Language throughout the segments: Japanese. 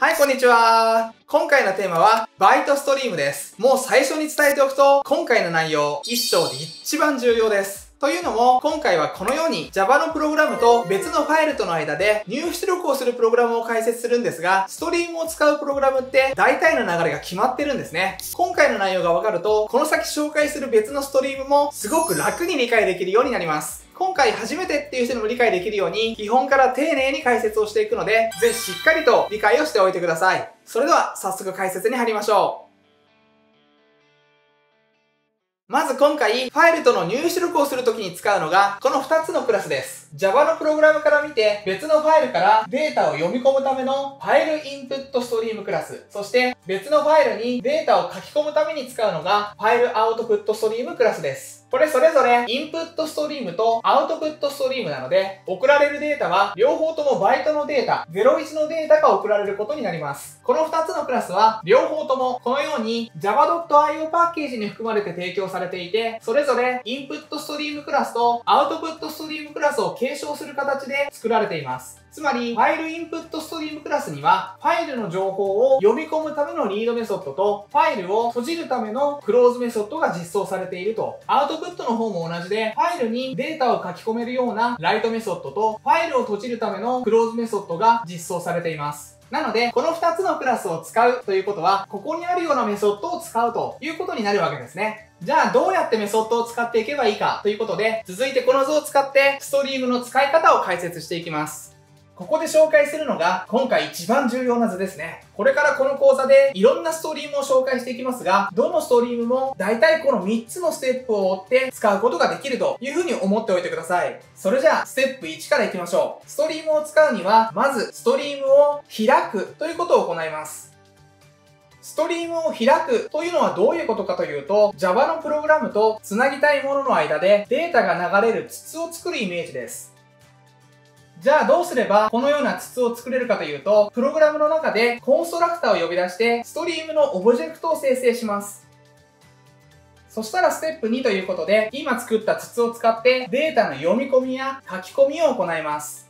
はい、こんにちは。今回のテーマは、バイトストリームです。もう最初に伝えておくと、今回の内容、一章で一番重要です。というのも、今回はこのように Java のプログラムと別のファイルとの間で入出力をするプログラムを解説するんですが、ストリームを使うプログラムって大体の流れが決まってるんですね。今回の内容がわかると、この先紹介する別のストリームもすごく楽に理解できるようになります。今回初めてっていう人にも理解できるように、基本から丁寧に解説をしていくので、ぜひしっかりと理解をしておいてください。それでは早速解説に入りましょう。まず今回、ファイルとの入出力をするときに使うのが、この2つのクラスです。Java のプログラムから見て、別のファイルからデータを読み込むためのファイルインプットストリームクラス。そして別のファイルにデータを書き込むために使うのが、ファイルアウトプットストリームクラスです。これそれぞれインプットストリームとアウトプットストリームなので、送られるデータは両方ともバイトのデータ、01のデータが送られることになります。この2つのクラスは両方ともこのように java.io パッケージに含まれて提供されていて、それぞれインプットストリームクラスとアウトプットストリームクラスを継承する形で作られています。つまり、ファイルインプットストリームクラスには、ファイルの情報を読み込むための read メソッドと、ファイルを閉じるための close メソッドが実装されていると。アウトプットの方も同じで、ファイルにデータを書き込めるような write メソッドと、ファイルを閉じるための close メソッドが実装されています。なので、この2つのクラスを使うということは、ここにあるようなメソッドを使うということになるわけですね。じゃあ、どうやってメソッドを使っていけばいいかということで、続いてこの図を使って、ストリームの使い方を解説していきます。ここで紹介するのが今回一番重要な図ですね。これからこの講座でいろんなストリームを紹介していきますが、どのストリームも大体この3つのステップを追って使うことができるというふうに思っておいてください。それじゃあ、ステップ1からいきましょう。ストリームを使うには、まずストリームを開くということを行います。ストリームを開くというのはどういうことかというと、Java のプログラムとつなぎたいものの間でデータが流れる筒を作るイメージです。じゃあどうすればこのような筒を作れるかというと、プログラムの中でコンストラクターを呼び出して、ストリームのオブジェクトを生成します。そしたらステップ2ということで、今作った筒を使ってデータの読み込みや書き込みを行います。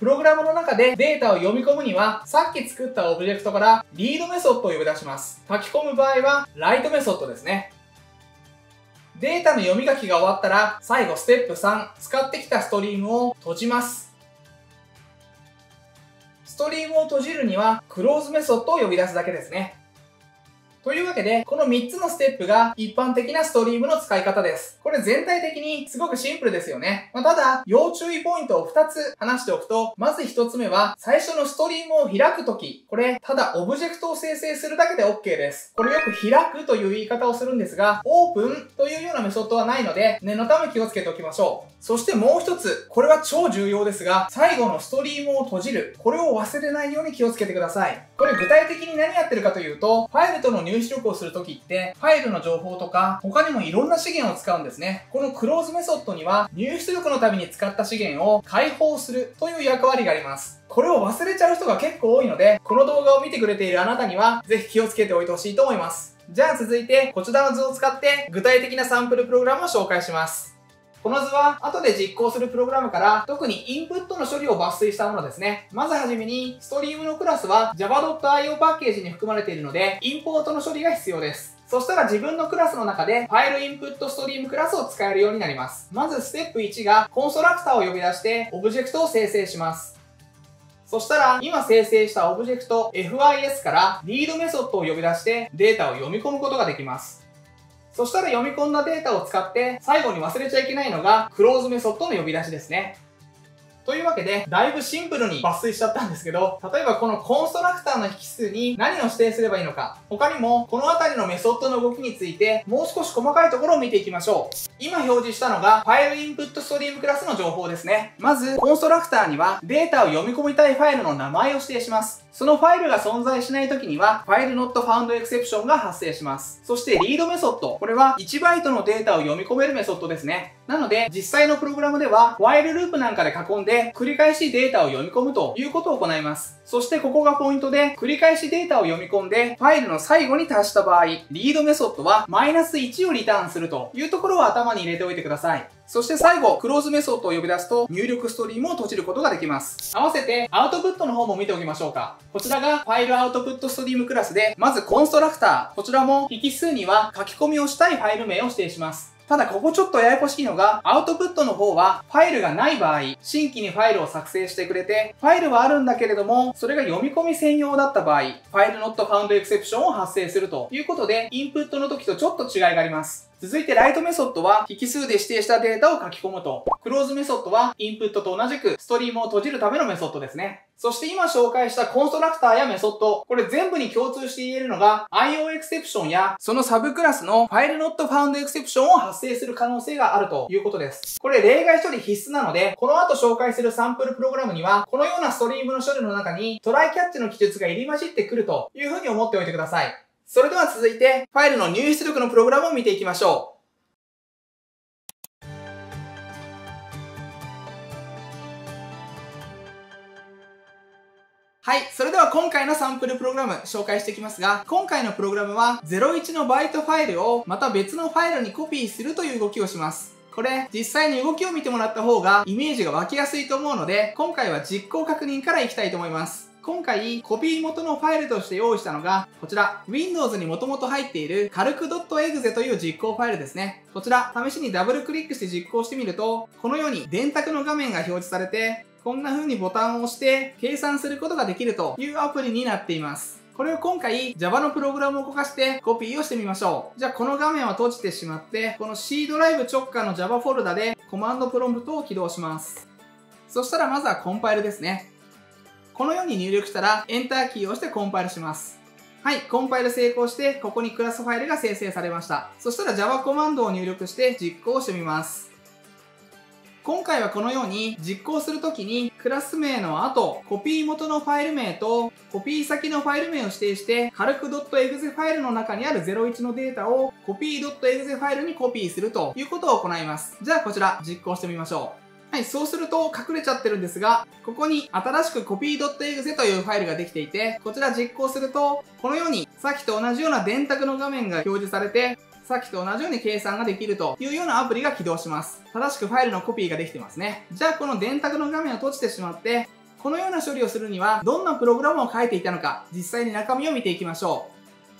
プログラムの中でデータを読み込むには、さっき作ったオブジェクトから read メソッドを呼び出します。書き込む場合は、 write メソッドですね。データの読み書きが終わったら、最後ステップ3、使ってきたストリームを閉じます。ストリームを閉じるには、クローズメソッドを呼び出すだけですね。というわけで、この3つのステップが一般的なストリームの使い方です。これ全体的にすごくシンプルですよね。まあ、ただ、要注意ポイントを2つ話しておくと、まず1つ目は、最初のストリームを開くとき、これ、ただオブジェクトを生成するだけで OK です。これよく開くという言い方をするんですが、オープンというようなメソッドはないので、念のため気をつけておきましょう。そしてもう一つ、これは超重要ですが、最後のストリームを閉じる。これを忘れないように気をつけてください。これ具体的に何やってるかというと、ファイルとの入出力をするときって、ファイルの情報とか、他にもいろんな資源を使うんですね。このクローズメソッドには、入出力のために使った資源を解放するという役割があります。これを忘れちゃう人が結構多いので、この動画を見てくれているあなたには、ぜひ気をつけておいてほしいと思います。じゃあ続いて、こちらの図を使って、具体的なサンプルプログラムを紹介します。この図は後で実行するプログラムから特にインプットの処理を抜粋したものですね。まずはじめに、ストリームのクラスは java.io パッケージに含まれているので、インポートの処理が必要です。そしたら自分のクラスの中でファイルインプットストリームクラスを使えるようになります。まずステップ1がコンストラクターを呼び出してオブジェクトを生成します。そしたら、今生成したオブジェクト FIS から read メソッドを呼び出してデータを読み込むことができます。そしたら読み込んだデータを使って最後に忘れちゃいけないのが close メソッドの呼び出しですね。というわけで、だいぶシンプルに抜粋しちゃったんですけど、例えばこのコンストラクターの引数に何を指定すればいいのか、他にもこの辺りのメソッドの動きについてもう少し細かいところを見ていきましょう。今表示したのが file input stream クラスの情報ですね。まず、コンストラクターにはデータを読み込みたいファイルの名前を指定します。そのファイルが存在しない時には、 file not found exception が発生します。そして、 read メソッド。これは1バイトのデータを読み込めるメソッドですね。なので、実際のプログラムでは、 while ループなんかで囲んで、繰り返しデータを読み込むということを行います。そしてここがポイントで、繰り返しデータを読み込んで、ファイルの最後に達した場合、 read メソッドはマイナス1をリターンするというところを頭に入れておいてください。そして最後、 close メソッドを呼び出すと、入力ストリームを閉じることができます。合わせて、アウトプットの方も見ておきましょうか。こちらが、 file output stream クラスで、まずコンストラクター。こちらも、引数には書き込みをしたいファイル名を指定します。ただここちょっとややこしいのが、アウトプットの方は、ファイルがない場合、新規にファイルを作成してくれて、ファイルはあるんだけれども、それが読み込み専用だった場合、 file not found exception を発生するということで、インプットの時とちょっと違いがあります。続いて write メソッドは引数で指定したデータを書き込むと。 close メソッドはインプットと同じくストリームを閉じるためのメソッドですね。そして今紹介したコンストラクターやメソッド、これ全部に共通して言えるのが IO エクセプションやそのサブクラスのファイル not found exception を発生する可能性があるということです。これ例外処理必須なので、この後紹介するサンプルプログラムには、このようなストリームの処理の中に try catch の記述が入り混じってくるというふうに思っておいてください。それでは続いて、ファイルの入出力のプログラムを見ていきましょう。はい。それでは今回のサンプルプログラム紹介していきますが、今回のプログラムは01のバイトファイルをまた別のファイルにコピーするという動きをします。これ、実際に動きを見てもらった方がイメージが湧きやすいと思うので、今回は実行確認からいきたいと思います。今回、コピー元のファイルとして用意したのが、こちら、Windows にもともと入っている calc.exe という実行ファイルですね。こちら、試しにダブルクリックして実行してみると、このように電卓の画面が表示されて、こんな風にボタンを押して計算することができるというアプリになっています。これを今回 Java のプログラムを動かしてコピーをしてみましょう。じゃあこの画面は閉じてしまって、この C ドライブ直下の Java フォルダでコマンドプロンプトを起動します。そしたらまずはコンパイルですね。このように入力したらエンターキーを押してコンパイルします。はい、コンパイル成功して、ここにクラスファイルが生成されました。そしたら Java コマンドを入力して実行してみます。今回はこのように実行するときにクラス名の後、コピー元のファイル名とコピー先のファイル名を指定して、軽く .exe ファイルの中にある01のデータをコピー .exe ファイルにコピーするということを行います。じゃあこちら実行してみましょう。はい、そうすると隠れちゃってるんですが、ここに新しく copy.exe というファイルができていて、こちら実行すると、このようにさっきと同じような電卓の画面が表示されて、さっきと同じように計算ができるというようなアプリが起動します。正しくファイルのコピーができてますね。じゃあこの電卓の画面を閉じてしまって、このような処理をするにはどんなプログラムを書いていたのか、実際に中身を見ていきましょう。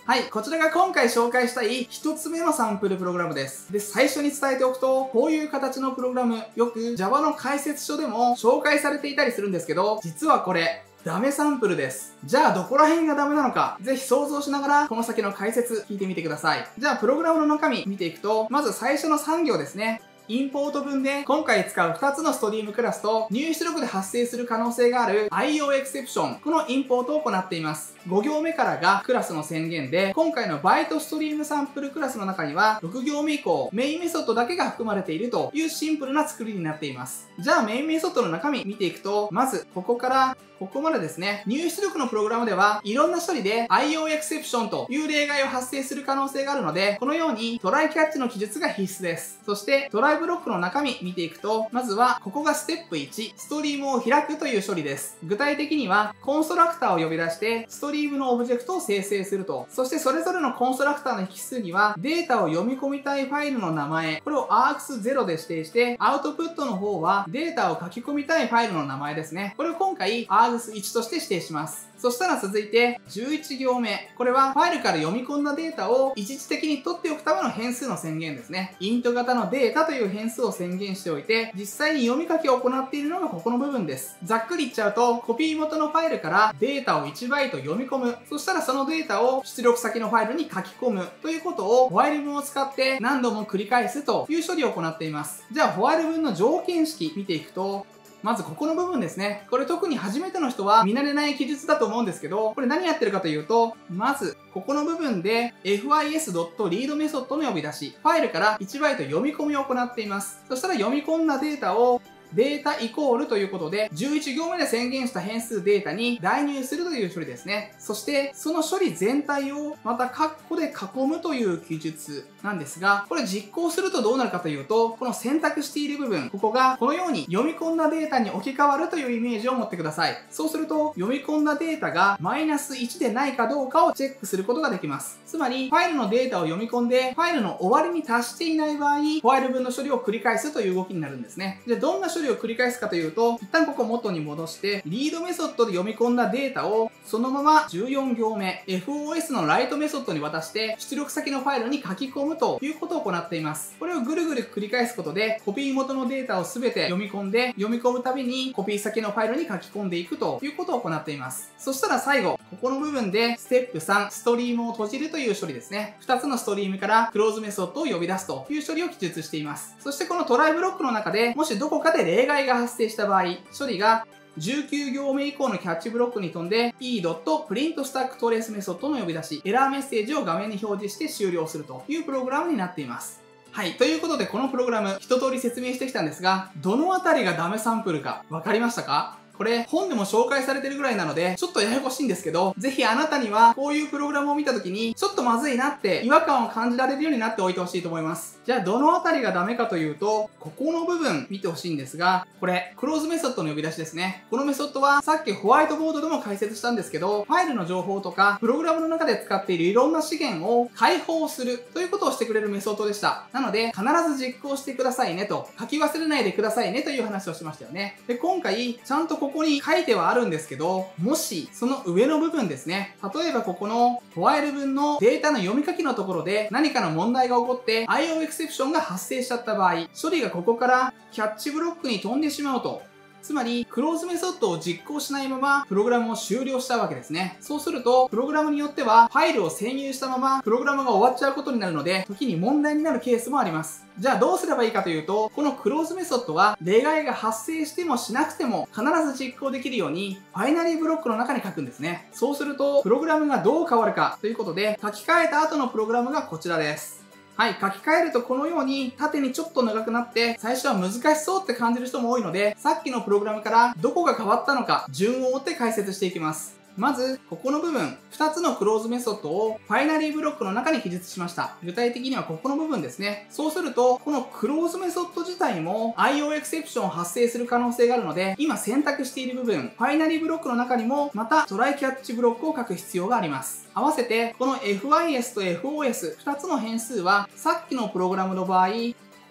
はい、こちらが今回紹介したい一つ目のサンプルプログラムです。で、最初に伝えておくと、こういう形のプログラム、よく Java の解説書でも紹介されていたりするんですけど、実はこれ、ダメサンプルです。じゃあどこら辺がダメなのか、ぜひ想像しながらこの先の解説聞いてみてください。じゃあプログラムの中身見ていくと、まず最初の3行ですね。インポート分で今回使う2つのストリームクラスと入出力で発生する可能性がある IO エクセプション、このインポートを行っています。5行目からがクラスの宣言で、今回のバイトストリームサンプルクラスの中には6行目以降、メインメソッドだけが含まれているというシンプルな作りになっています。じゃあメインメソッドの中身見ていくと、まずここからここまでですね、入出力のプログラムでは、いろんな処理で IO エクセプションという例外を発生する可能性があるので、このように try catch の記述が必須です。そして、 try ブロックの中身見ていくと、まずは、ここがステップ1、ストリームを開くという処理です。具体的には、コンストラクターを呼び出して、ストリームのオブジェクトを生成すると。そしてそれぞれのコンストラクターの引数には、データを読み込みたいファイルの名前、これを args0 で指定して、アウトプットの方は、データを書き込みたいファイルの名前ですね。これを今回 args1 として指定します。そしたら続いて11行目。これはファイルから読み込んだデータを一時的に取っておくための変数の宣言ですね。イント型のデータという変数を宣言しておいて、実際に読み書きを行っているのがここの部分です。ざっくり言っちゃうと、コピー元のファイルからデータを1バイト読み込む。そしたらそのデータを出力先のファイルに書き込むということをホワイル文を使って何度も繰り返すという処理を行っています。じゃあホワイル文の条件式見ていくと、まずここの部分ですね。これ特に初めての人は見慣れない記述だと思うんですけど、これ何やってるかというと、まず、ここの部分で fis.read メソッドの呼び出し、ファイルから1バイト読み込みを行っています。そしたら読み込んだデータをデータイコールということで、11行目で宣言した変数データに代入するという処理ですね。そして、その処理全体をまたカッコで囲むという記述なんですが、これ実行するとどうなるかというと、この選択している部分、ここがこのように読み込んだデータに置き換わるというイメージを持ってください。そうすると、読み込んだデータがマイナス1でないかどうかをチェックすることができます。つまり、ファイルのデータを読み込んで、ファイルの終わりに達していない場合、ファイル分の処理を繰り返すという動きになるんですね。で、どんな処理を繰り返すかというと、一旦ここ元に戻して、リードメソッドで読み込んだデータを、そのまま14行目、FOS のライトメソッドに渡して、出力先のファイルに書き込むということを行っています。これをぐるぐる繰り返すことで、コピー元のデータを全て読み込んで、読み込むたびにコピー先のファイルに書き込んでいくということを行っています。そしたら最後、ここの部分で、ステップ3、ストリームを閉じるという処理ですね。2つのストリームからクローズメソッドを呼び出すという処理を記述しています。そしてこのトライブロックの中で、もしどこかで例外が発生した場合、処理が19行目以降のキャッチブロックに飛んで e.printStackTrace メソッドの呼び出し、エラーメッセージを画面に表示して終了するというプログラムになっています。はい。ということで、このプログラム、一通り説明してきたんですが、どのあたりがダメサンプルか、分かりましたか？これ本でも紹介されてるぐらいなので、ちょっとややこしいんですけど、ぜひあなたにはこういうプログラムを見た時に、ちょっとまずいなって違和感を感じられるようになっておいてほしいと思います。じゃあどのあたりがダメかというと、ここの部分見てほしいんですが、これ、クローズメソッドの呼び出しですね。このメソッドはさっきホワイトボードでも解説したんですけど、ファイルの情報とか、プログラムの中で使っているいろんな資源を解放するということをしてくれるメソッドでした。なので、必ず実行してくださいねと、書き忘れないでくださいねという話をしましたよね。で、今回、ちゃんとここに書いてはあるんですけど、もし、その上の部分ですね、例えばここのホワイル分のデータの読み書きのところで何かの問題が起こって IO エクセプションが発生しちゃった場合、処理がここからキャッチブロックに飛んでしまうと、つまり、クローズメソッドを実行しないまま、プログラムを終了したわけですね。そうすると、プログラムによっては、ファイルを占有したまま、プログラムが終わっちゃうことになるので、時に問題になるケースもあります。じゃあどうすればいいかというと、このクローズメソッドは、例外が発生してもしなくても、必ず実行できるように、 finally ブロックの中に書くんですね。そうすると、プログラムがどう変わるかということで、書き換えた後のプログラムがこちらです。はい、書き換えるとこのように縦にちょっと長くなって最初は難しそうって感じる人も多いのでさっきのプログラムからどこが変わったのか順を追って解説していきます。まず、ここの部分、2つの close メソッドを finally ブロックの中に記述しました。具体的にはここの部分ですね。そうすると、この close メソッド自体も IO エクセプションを発生する可能性があるので、今選択している部分、 finally ブロックの中にも、また try catch ブロックを書く必要があります。合わせて、この FIS と FOS、2つの変数は、さっきのプログラムの場合、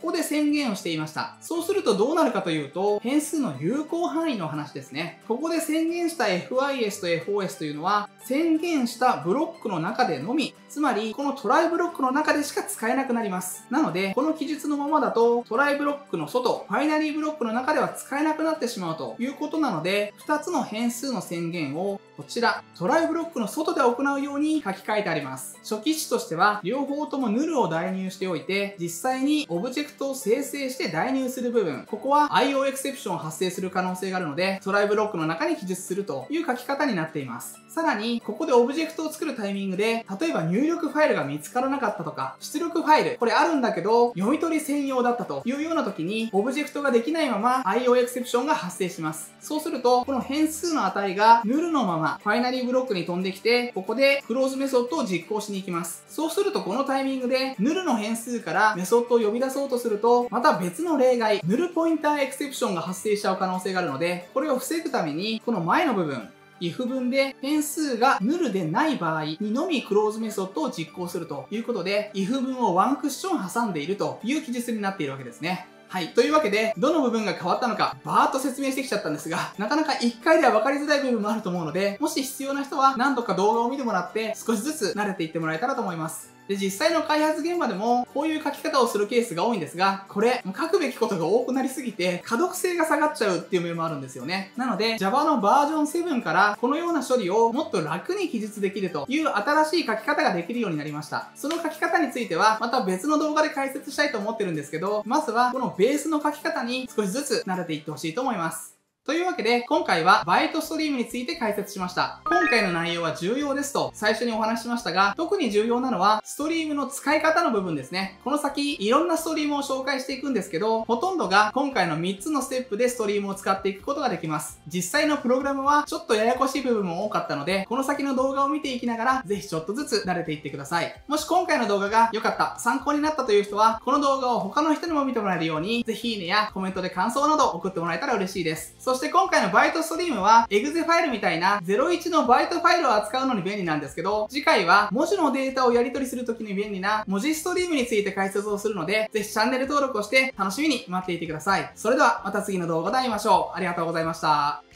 ここで宣言をしていました。そうするとどうなるかというと、変数の有効範囲の話ですね。ここで宣言した FIS と FOS というのは、宣言したブロックの中でのみ、つまり、この try ブロックの中でしか使えなくなります。なので、この記述のままだと、 try ブロックの外、 finally ブロックの中では使えなくなってしまうということなので、2つの変数の宣言を、こちら、 try ブロックの外で行うように書き換えてあります。初期値としては、両方とも null を代入しておいて、実際にオブジェクトを生成して代入する部分、ここは IO エクセプション発生する可能性があるので、 try ブロックの中に記述するという書き方になっています。さらに、ここでオブジェクトを作るタイミングで、例えば入力ファイルが見つからなかったとか、出力ファイル、これあるんだけど、読み取り専用だったというような時に、オブジェクトができないまま IO エクセプションが発生します。そうすると、この変数の値が null のまま、 finally ブロックに飛んできて、ここで close メソッドを実行しに行きます。そうすると、このタイミングで、null の変数からメソッドを呼び出そうとすると、また別の例外、 null pointer exception が発生しちゃう可能性があるので、これを防ぐために、この前の部分、if 文で変数がヌルでない場合にのみクローズメソッドを実行するということで、if 文をワンクッション挟んでいるという記述になっているわけですね。はい。というわけで、どの部分が変わったのか、バーっと説明してきちゃったんですが、なかなか1回では分かりづらい部分もあると思うので、もし必要な人は何度か動画を見てもらって、少しずつ慣れていってもらえたらと思います。で、実際の開発現場でも、こういう書き方をするケースが多いんですが、これ、書くべきことが多くなりすぎて、可読性が下がっちゃうっていう面もあるんですよね。なので、Java のバージョン7から、このような処理をもっと楽に記述できるという新しい書き方ができるようになりました。その書き方については、また別の動画で解説したいと思ってるんですけど、まずは、このベースの書き方に少しずつ慣れていってほしいと思います。というわけで、今回はバイトストリームについて解説しました。今回の内容は重要ですと最初にお話ししましたが、特に重要なのは、ストリームの使い方の部分ですね。この先、いろんなストリームを紹介していくんですけど、ほとんどが今回の3つのステップでストリームを使っていくことができます。実際のプログラムはちょっとややこしい部分も多かったので、この先の動画を見ていきながら、ぜひちょっとずつ慣れていってください。もし今回の動画が良かった、参考になったという人は、この動画を他の人にも見てもらえるように、ぜひいいねやコメントで感想など送ってもらえたら嬉しいです。そして今回のバイトストリームは、 exe ファイルみたいな01のバイトファイルを扱うのに便利なんですけど、次回は文字のデータをやり取りするときに便利な文字ストリームについて解説をするので、ぜひチャンネル登録をして楽しみに待っていてください。それではまた次の動画で会いましょう。ありがとうございました。